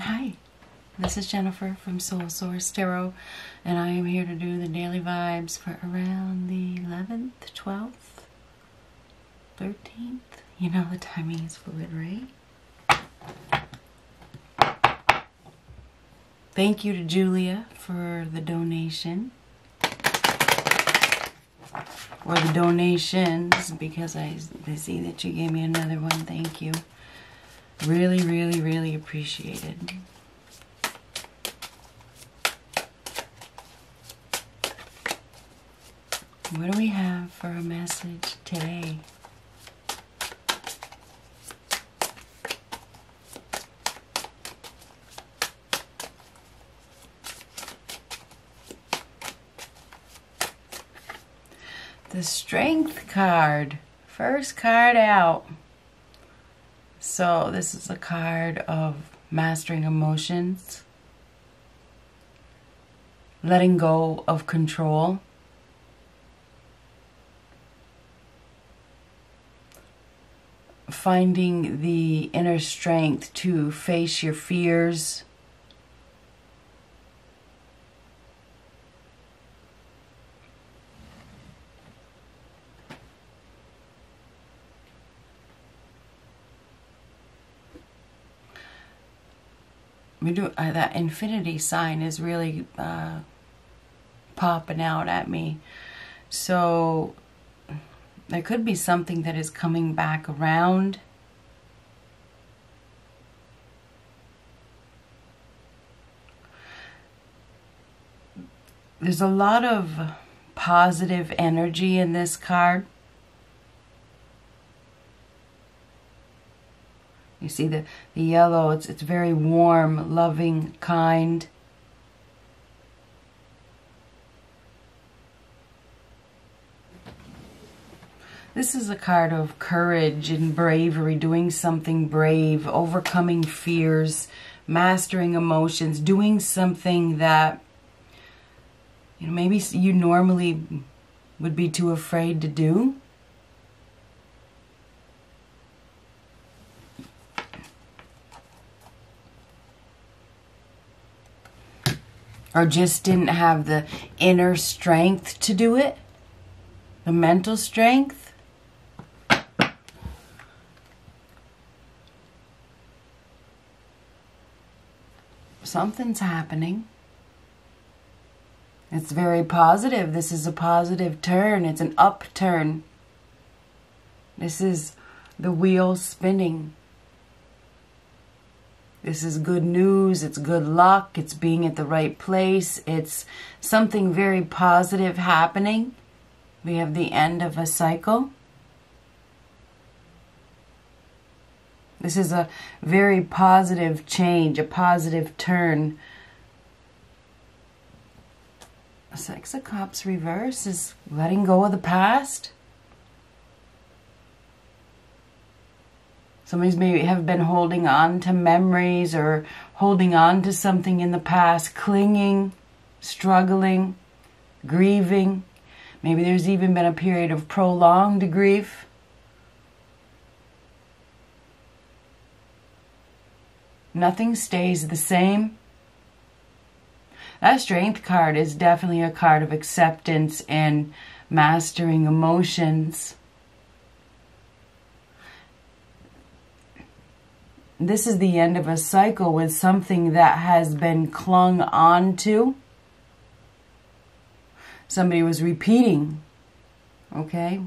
Hi, this is Jennifer from Soul Source Tarot, and I am here to do the daily vibes for around the 11th, 12th, 13th. You know, the timing is fluid, right? Thank you to Julia for the donation. Or the donations, because I, I see that you gave me another one. Thank you. Really, really, really appreciated. What do we have for a message today? The Strength card. First card out. So, this is a card of mastering emotions, letting go of control, finding the inner strength to face your fears. We do uh, that infinity sign is really uh, popping out at me. So there could be something that is coming back around. There's a lot of positive energy in this card. You see the, the yellow, it's, it's very warm, loving, kind. This is a card of courage and bravery, doing something brave, overcoming fears, mastering emotions, doing something that you know maybe you normally would be too afraid to do. Or just didn't have the inner strength to do it, the mental strength. Something's happening. It's very positive. This is a positive turn. It's an upturn. This is the wheel spinning. This is good news. It's good luck. It's being at the right place. It's something very positive happening. We have the end of a cycle. This is a very positive change, a positive turn. Six of Cups reverse is letting go of the past. Somebody's maybe have been holding on to memories or holding on to something in the past, clinging, struggling, grieving. Maybe there's even been a period of prolonged grief. Nothing stays the same. That strength card is definitely a card of acceptance and mastering emotions. This is the end of a cycle with something that has been clung on to. Somebody was repeating, okay?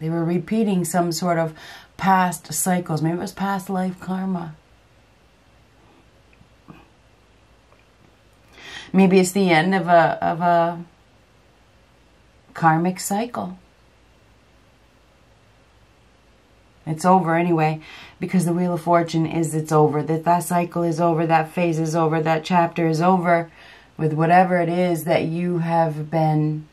They were repeating some sort of past cycles. Maybe it was past life karma. Maybe it's the end of a of a karmic cycle. It's over anyway because the Wheel of Fortune is it's over. That that cycle is over, that phase is over, that chapter is over with whatever it is that you have been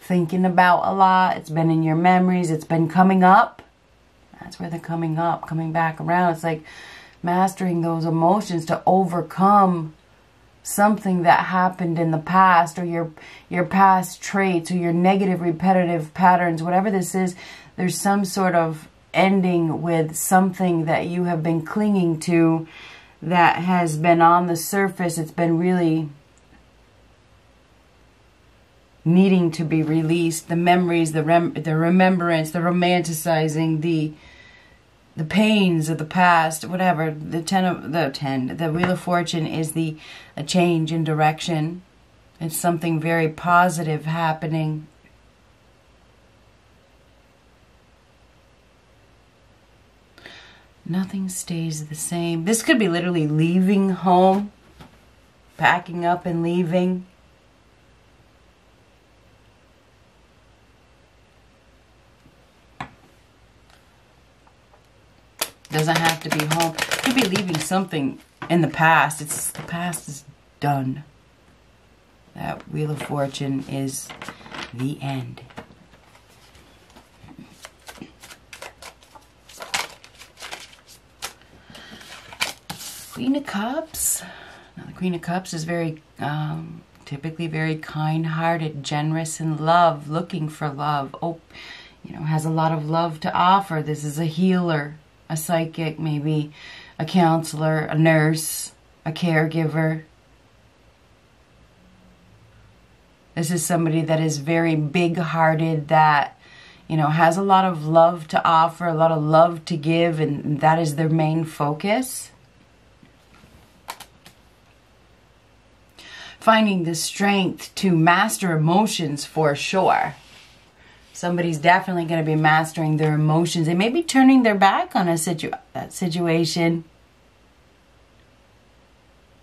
thinking about a lot. It's been in your memories, it's been coming up. That's where they're coming up, coming back around. It's like mastering those emotions to overcome something that happened in the past or your your past traits or your negative repetitive patterns whatever this is there's some sort of ending with something that you have been clinging to that has been on the surface. It's been really needing to be released. The memories, the rem- the remembrance, the romanticizing, the the pains of the past, whatever. The ten of the ten, the wheel of fortune is the a change in direction. It's something very positive happening. Nothing stays the same. This could be literally leaving home, packing up and leaving. Doesn't have to be home. Could be leaving something in the past. It's the past is done. That Wheel of Fortune is the end. Queen of Cups. Now the Queen of Cups is very um, typically very kind-hearted, generous in love, looking for love. Oh, you know, has a lot of love to offer. This is a healer a psychic, maybe a counselor, a nurse, a caregiver. This is somebody that is very big hearted, that, you know, has a lot of love to offer, a lot of love to give, and that is their main focus. Finding the strength to master emotions for sure somebody's definitely going to be mastering their emotions. They may be turning their back on a situ- that situation,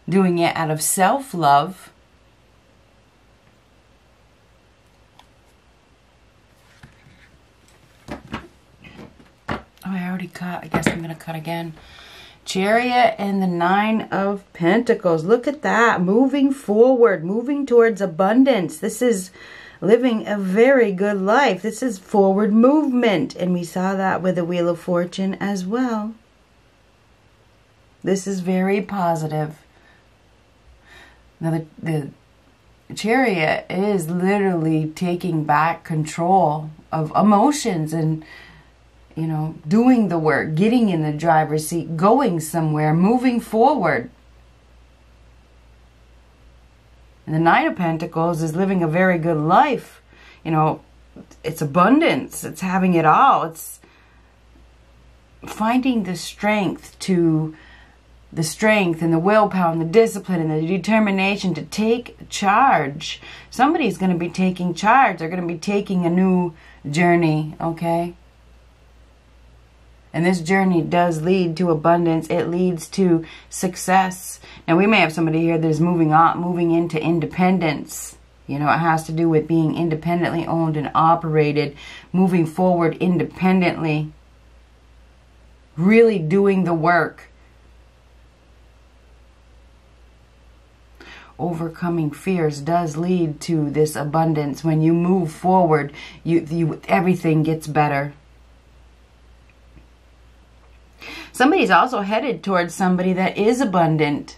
doing it out of self love. Oh, I already cut. I guess I'm going to cut again. Chariot and the Nine of Pentacles. Look at that. Moving forward, moving towards abundance. This is living a very good life. This is forward movement. And we saw that with the Wheel of Fortune as well. This is very positive. Now, the, the chariot is literally taking back control of emotions and, you know, doing the work, getting in the driver's seat, going somewhere, moving forward. And the Nine of Pentacles is living a very good life. You know, it's abundance. It's having it all. It's finding the strength to the strength and the willpower and the discipline and the determination to take charge. Somebody's going to be taking charge. They're going to be taking a new journey, okay? And this journey does lead to abundance. It leads to success. Now we may have somebody here that's moving on, moving into independence. You know, it has to do with being independently owned and operated, moving forward independently, really doing the work. Overcoming fears does lead to this abundance. When you move forward, you, you everything gets better. Somebody's also headed towards somebody that is abundant.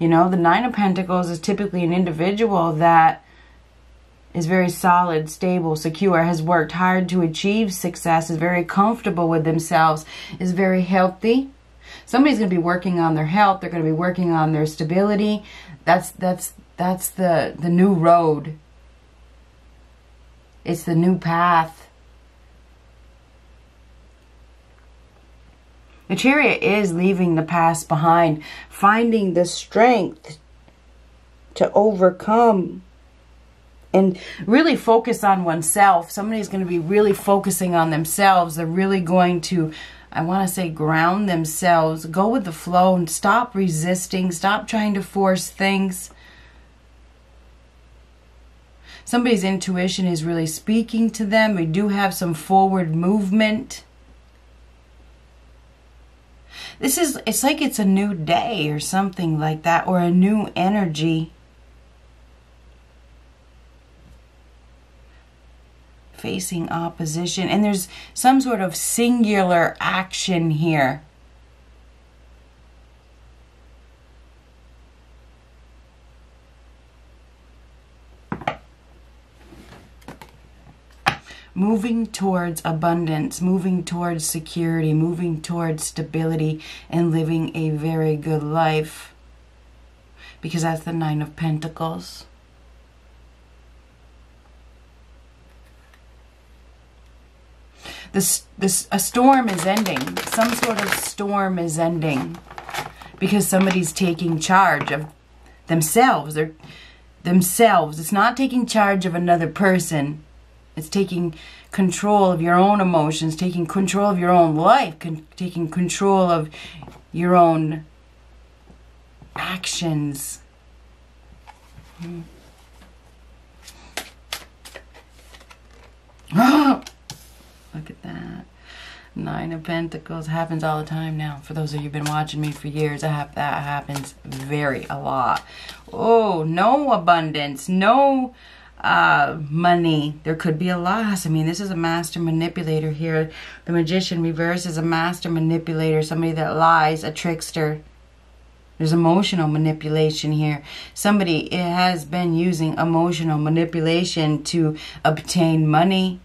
You know, the Nine of Pentacles is typically an individual that is very solid, stable, secure, has worked hard to achieve success, is very comfortable with themselves, is very healthy. Somebody's going to be working on their health. They're going to be working on their stability. That's that's that's the the new road. It's the new path. The chariot is leaving the past behind, finding the strength to overcome and really focus on oneself. Somebody's going to be really focusing on themselves. They're really going to, I want to say, ground themselves, go with the flow, and stop resisting, stop trying to force things. Somebody's intuition is really speaking to them. We do have some forward movement. This is, it's like it's a new day or something like that, or a new energy. Facing opposition. And there's some sort of singular action here. Moving towards abundance, moving towards security, moving towards stability, and living a very good life. Because that's the Nine of Pentacles. This, this, a storm is ending. Some sort of storm is ending because somebody's taking charge of themselves. They're themselves. It's not taking charge of another person. It's taking control of your own emotions, taking control of your own life, con- taking control of your own actions. Hmm. Look at that. Nine of Pentacles happens all the time now. For those of you who've been watching me for years, I have, that happens very a lot. Oh, no abundance, no uh, money. There could be a loss. I mean, this is a master manipulator here. The magician reverse is a master manipulator, somebody that lies, a trickster. There's emotional manipulation here. Somebody it has been using emotional manipulation to obtain money.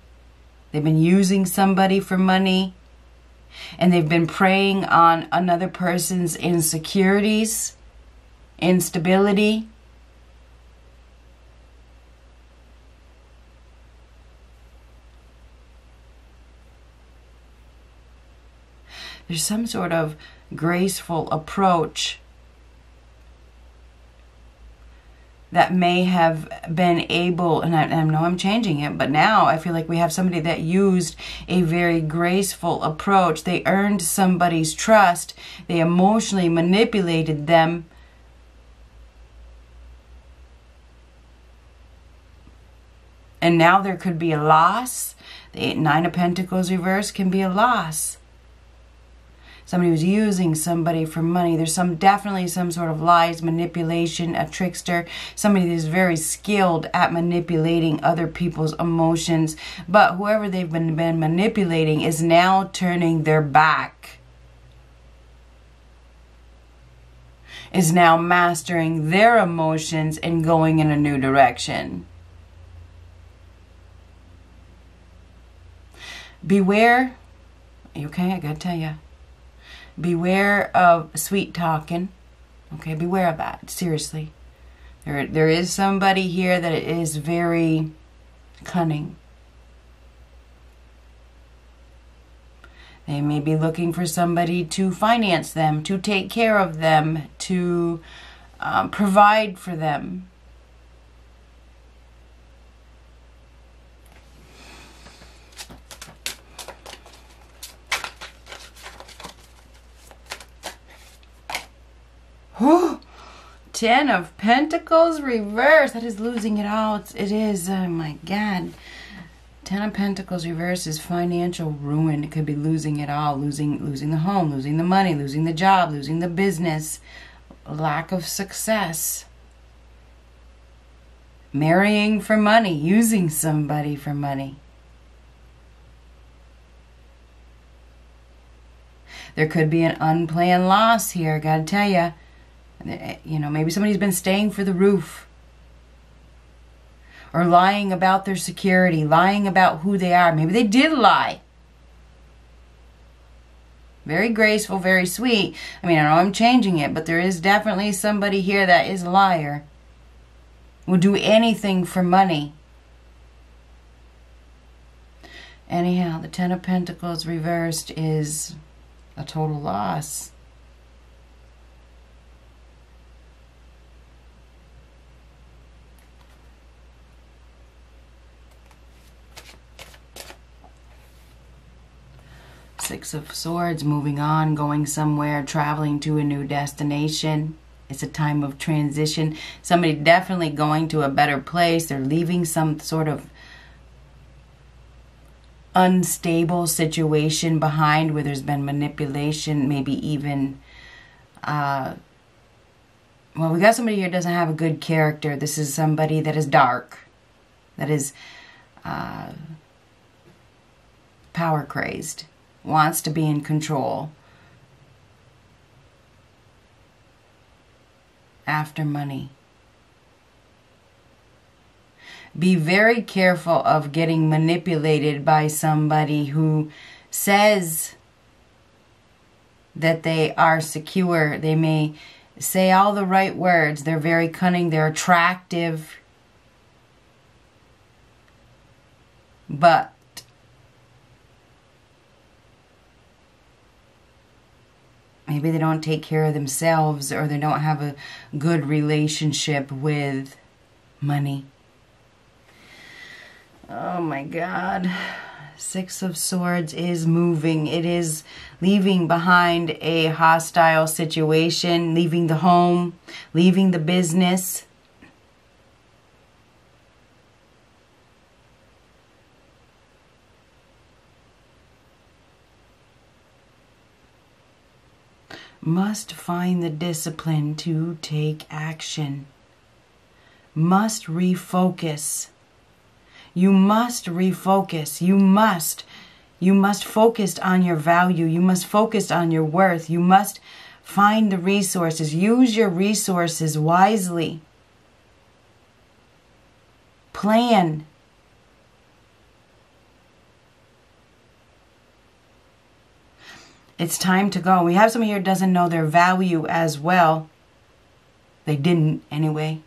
They've been using somebody for money and they've been preying on another person's insecurities, instability. There's some sort of graceful approach that may have been able, and I, I, know I'm changing it, but now I feel like we have somebody that used a very graceful approach. They earned somebody's trust, they emotionally manipulated them. And now there could be a loss. The Nine of Pentacles reverse can be a loss somebody who's using somebody for money. There's some definitely some sort of lies, manipulation, a trickster, somebody who's very skilled at manipulating other people's emotions. But whoever they've been, been manipulating is now turning their back. Is now mastering their emotions and going in a new direction. Beware. Okay, I gotta tell you beware of sweet talking. Okay, beware of that. Seriously. There, there is somebody here that is very cunning. They may be looking for somebody to finance them, to take care of them, to um, provide for them. Ten of Pentacles reverse. That is losing it all. It's, it is. Oh my God. Ten of Pentacles reverse is financial ruin. It could be losing it all, losing losing the home, losing the money, losing the job, losing the business, lack of success. Marrying for money, using somebody for money. There could be an unplanned loss here, I gotta tell you. Eh, you know, maybe somebody's been staying for the roof. Or lying about their security, lying about who they are. Maybe they did lie. Very graceful, very sweet. I mean, I know I'm changing it, but there is definitely somebody here that is a liar. Will do anything for money. Anyhow, the Ten of Pentacles reversed is a total loss. Six of Swords, moving on, going somewhere, traveling to a new destination. It's a time of transition. Somebody definitely going to a better place. They're leaving some sort of unstable situation behind where there's been manipulation, maybe even. Uh, well, we got somebody here doesn't have a good character. This is somebody that is dark, that is uh, power crazed wants to be in control. After money. be very careful of getting manipulated by somebody who says that they are secure. They may say all the right words. They're very cunning. They're attractive. But maybe they don't take care of themselves or they don't have a good relationship with money. Oh my God. Six of Swords is moving. It is leaving behind a hostile situation, leaving the home, leaving the business. Must find the discipline to take action. Must refocus you must refocus. You must. You must focus on your value. You must focus on your worth. You must find the resources. Use your resources wisely. Plan. It's time to go. We have someone here doesn't know their value as well. They didn't anyway.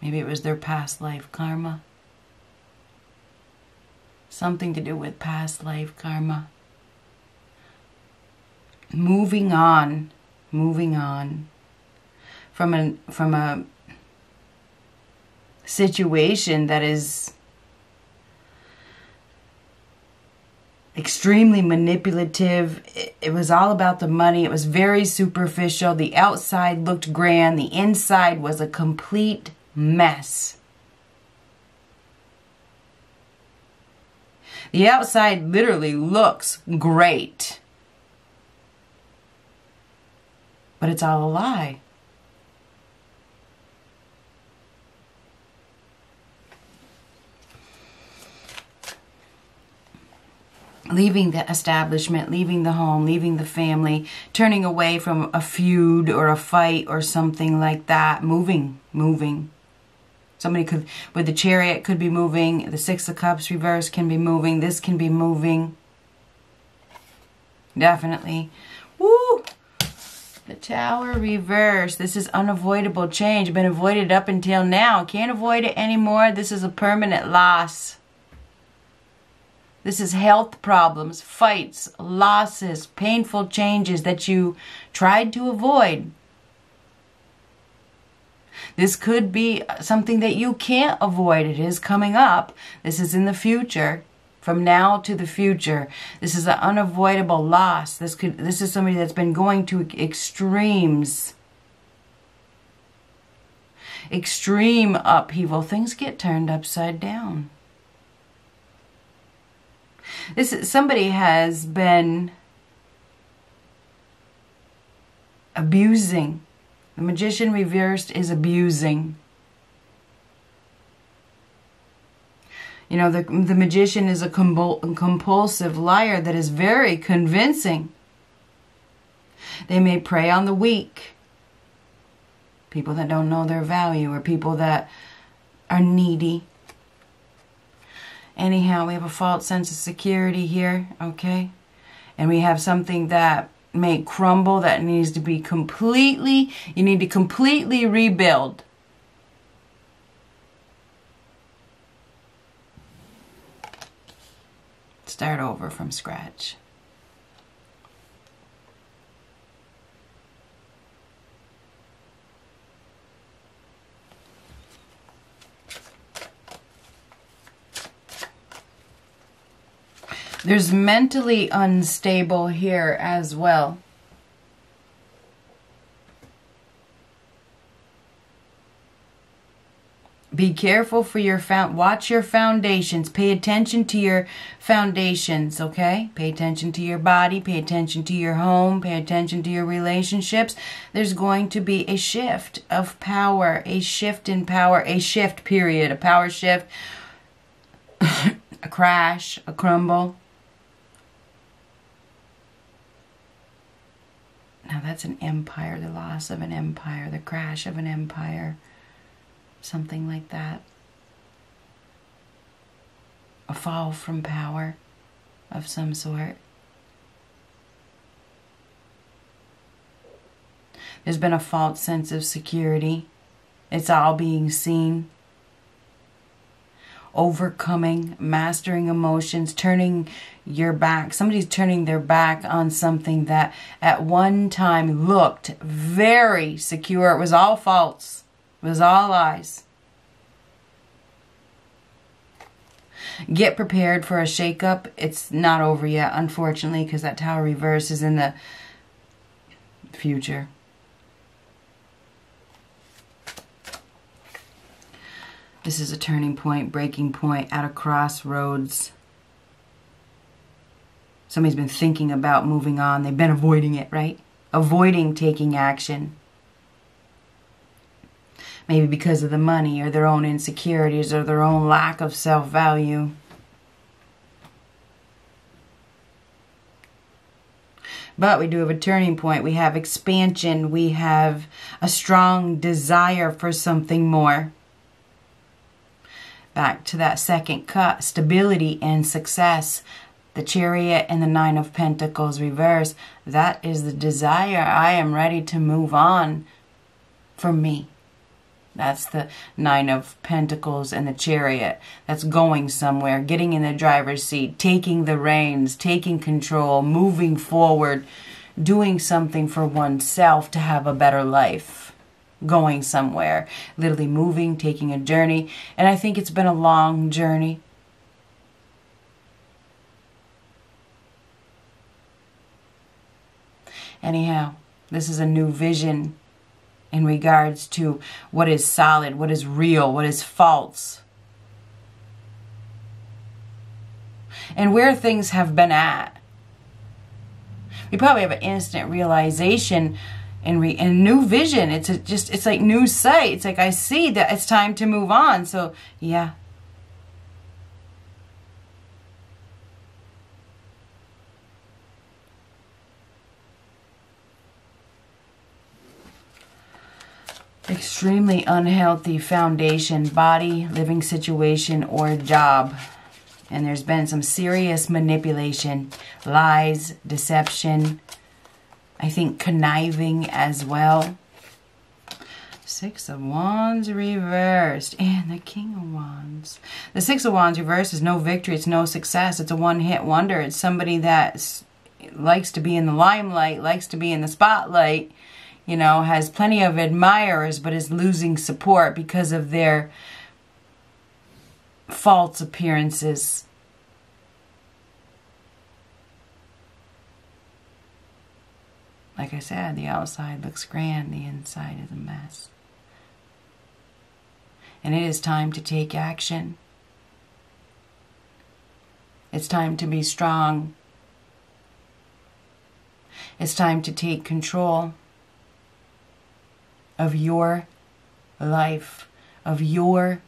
Maybe it was their past life karma something to do with past life karma. Moving on, moving on from a from a situation that is extremely manipulative. It, it, was all about the money. It was very superficial. The outside looked grand, the inside was a complete mess. The outside literally looks great. But it's all a lie. Leaving the establishment, leaving the home, leaving the family, turning away from a feud or a fight or something like that, moving, moving. Somebody could, with the chariot, could be moving. The Six of Cups reverse can be moving. This can be moving. Definitely. Woo! The Tower reverse. This is unavoidable change. Been avoided up until now. Can't avoid it anymore. This is a permanent loss. This is health problems, fights, losses, painful changes that you tried to avoid. This could be something that you can't avoid. It is coming up. This is in the future. From now to the future. This is an unavoidable loss. This could this is somebody that's been going to extremes. Extreme upheaval. Things get turned upside down. This is, somebody has been abusing the magician reversed is abusing. You know, the, the magician is a compulsive liar that is very convincing. They may prey on the weak, people that don't know their value, or people that are needy. Anyhow, we have a false sense of security here, okay? And we have something that may crumble, that needs to be completely, you need to completely rebuild. Start over from scratch. There's mentally unstable here as well. Be careful for your found watch your foundations. Pay attention to your foundations, okay? Pay attention to your body, pay attention to your home, pay attention to your relationships. There's going to be a shift of power, a shift in power, a shift period, a power shift, a crash, a crumble. Now that's an empire, the loss of an empire, the crash of an empire, something like that. A fall from power of some sort. There's been a false sense of security. It's all being seen Overcoming, mastering emotions, turning your back. Somebody's turning their back on something that at one time looked very secure. It was all false, it was all lies. Get prepared for a shakeup. It's not over yet, unfortunately, because that tower reverse is in the future. This is a turning point, breaking point, at a crossroads. Somebody's been thinking about moving on. They've been avoiding it, right? Avoiding taking action. Maybe because of the money or their own insecurities or their own lack of self value. But we do have a turning point. We have expansion. We have a strong desire for something more. Back to that second cut stability and success. The chariot and the nine of pentacles reverse. That is the desire. I am ready to move on for me. That's the Nine of Pentacles and the Chariot. That's going somewhere, getting in the driver's seat, taking the reins, taking control, moving forward, doing something for oneself to have a better life, going somewhere, literally moving, taking a journey. And I think it's been a long journey. Anyhow, this is a new vision in regards to what is solid, what is real, what is false. And where things have been at. We probably have an instant realization and, re- and new vision. It's a, just it's like new sight. It's like I see that it's time to move on. So yeah, extremely unhealthy foundation, body, living situation, or job. And there's been some serious manipulation, lies, deception, I think conniving as well. Six of Wands reversed and the King of Wands. The Six of Wands reversed is no victory, it's no success, it's a one hit wonder. It's somebody that likes to be in the limelight, likes to be in the spotlight, you know, has plenty of admirers, but is losing support because of their false appearances. Like I said, the outside looks grand, the inside is a mess. And it is time to take action. It's time to be strong. It's time to take control of your life, of your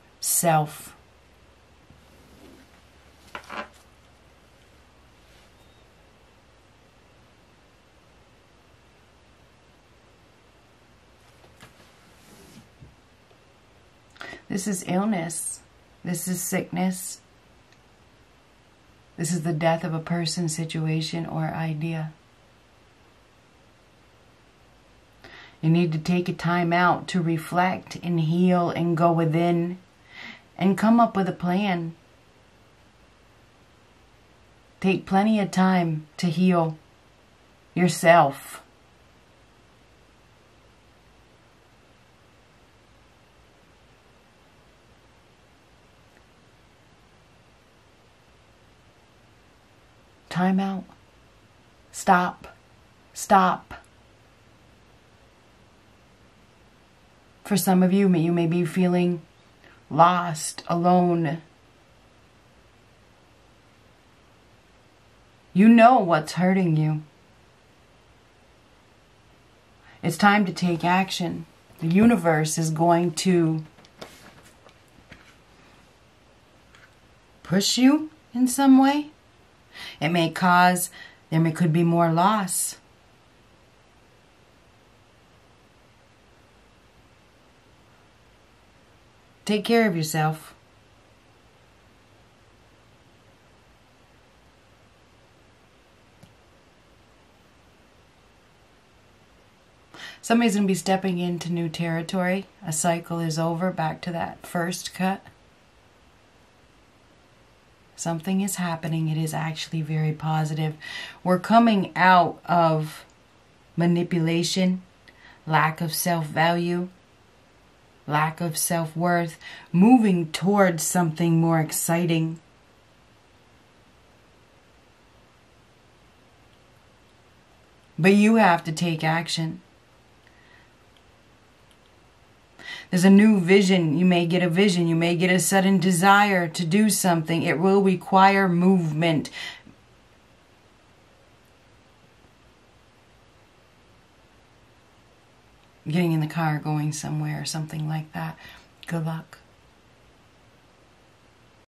This is illness. This is sickness. This is the death of a person, situation, or idea. You need to take a time out to reflect and heal and go within and come up with a plan. Take plenty of time to heal yourself. Time out. Stop. Stop. For some of you, you may be feeling lost, alone. You know what's hurting you. It's time to take action. The universe is going to push you in some way. It may cause, there may, could be more loss. Take care of yourself. Somebody's going to be stepping into new territory. A cycle is over. Back to that first cut. Something is happening. It is actually very positive. We're coming out of manipulation, lack of self value, lack of self worth, moving towards something more exciting. But you have to take action. There's a new vision. You may get a vision. You may get a sudden desire to do something. It will require movement. Getting in the car, going somewhere, or something like that. Good luck.